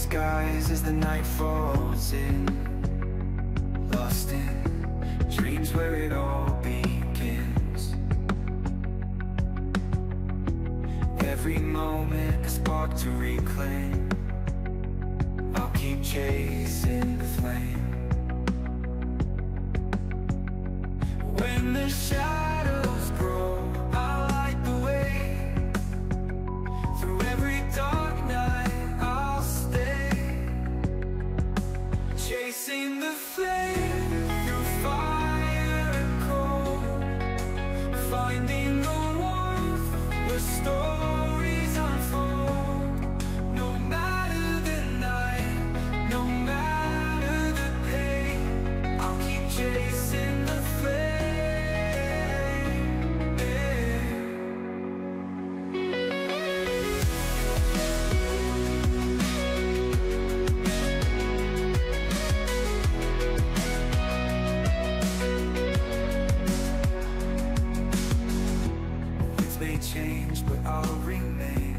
skies as the night falls in. Lost in dreams where it all begins. Every moment a spark to reclaim. I'll keep chasing the flame. When the shadows Chasing the May change, but I'll remain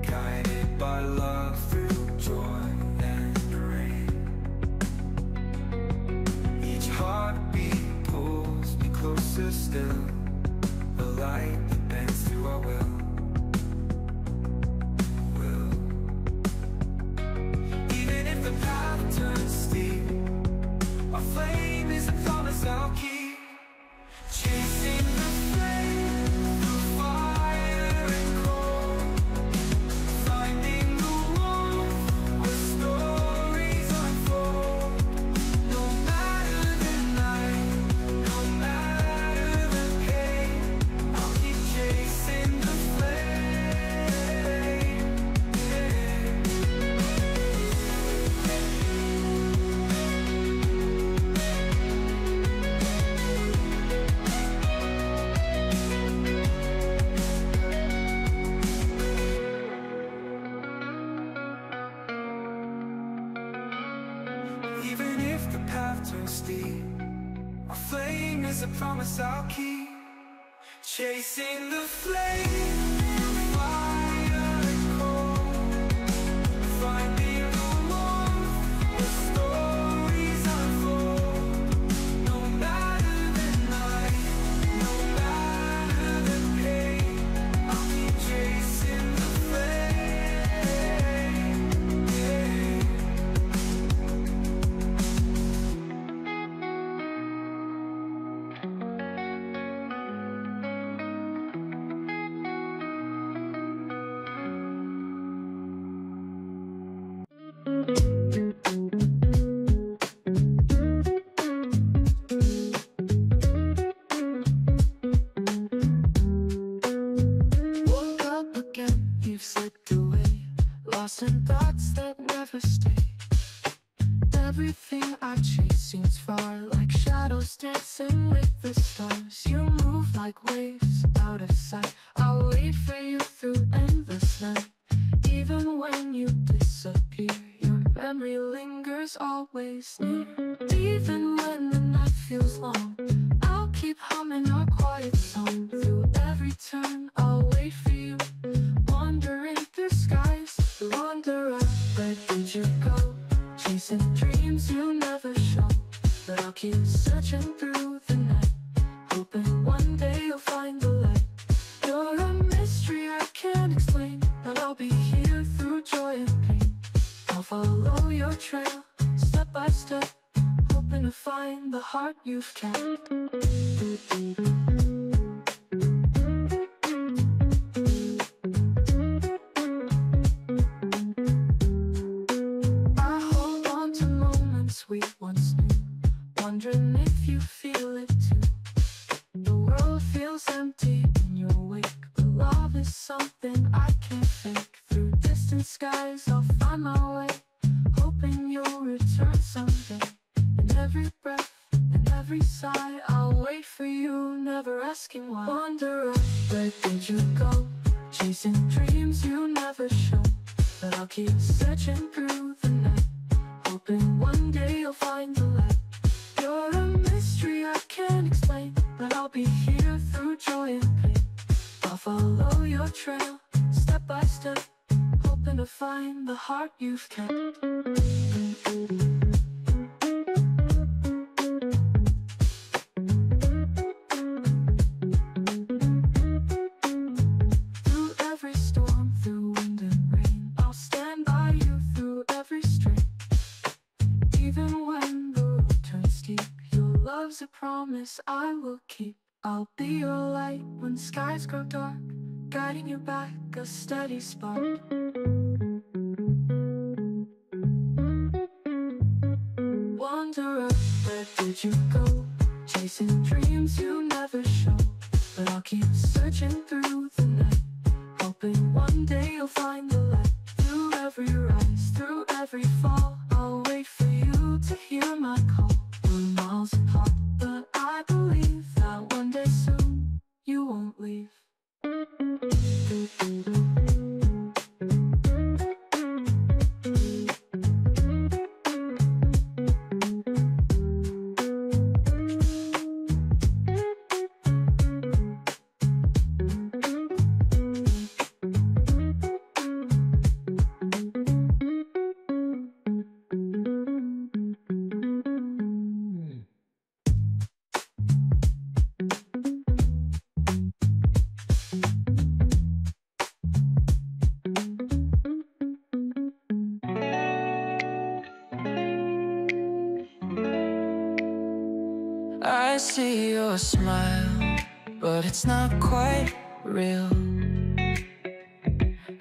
Guided by love through joy and rain. Each heartbeat pulls me closer still. A light that bends through our Will promise I'll keep. Chasing the flame, Like shadows dancing with the stars. You move like waves out of sight. I'll wait for you through endless night. Even when you disappear Your memory lingers always near. Even when the night feels long I'll keep humming our quiet song But I'll be here through joy and pain. I'll follow your trail, step by step Hoping to find the heart you've kept I hold on to moments we once knew Wondering if you skies I'll find my way Hoping you'll return someday. In every breath, in every sigh I'll wait for you, never asking why. Wanderer, where did you go? Chasing dreams you never show. But I'll keep searching through the night Hoping one day you'll find the light. You're a mystery I can't explain But I'll be here through joy and pain. I'll follow your trail, step by step to find the heart you've kept. Through every storm, through wind and rain, I'll stand by you through every strain. Even when the road turns steep, your love's a promise I will keep. I'll be your light when skies grow dark, guiding you back a steady spark. Did you go? Chasing dreams you never show. But I'll keep searching through the night, hoping one day you'll find the light. Through every rise, see your smile, but it's not quite real.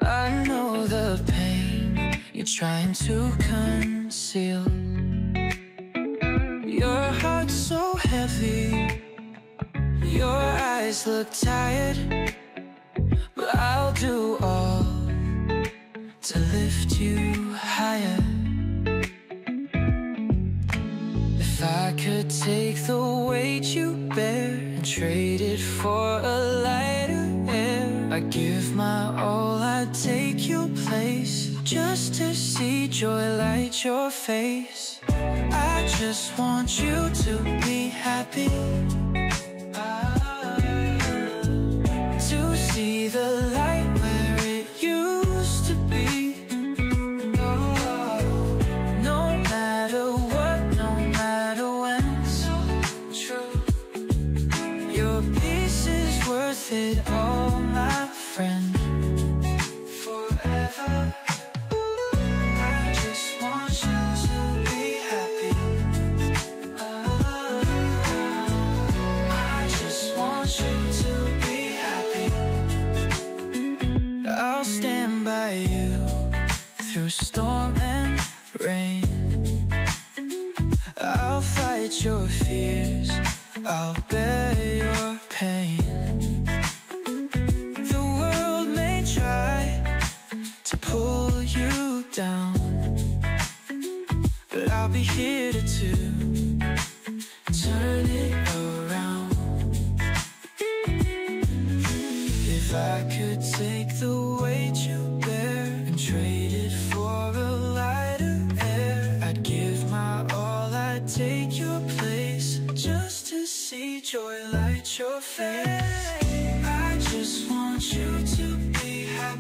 I know the pain you're trying to conceal. Your heart's so heavy, your eyes look tired, but I'll do all to lift you higher. If I could take the bear and trade it for a lighter air, I'd give my all, I'd take your place just to see joy light your face. I just want you to be happy. Your fears, I'll bear your pain.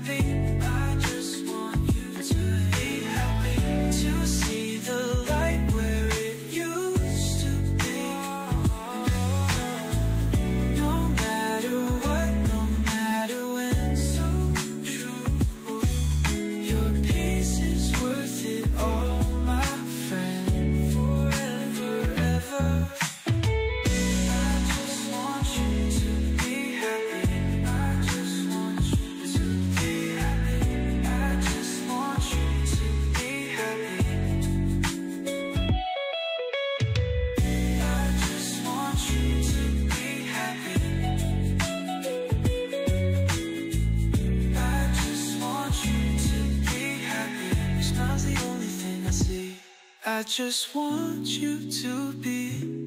Be I just want you to be.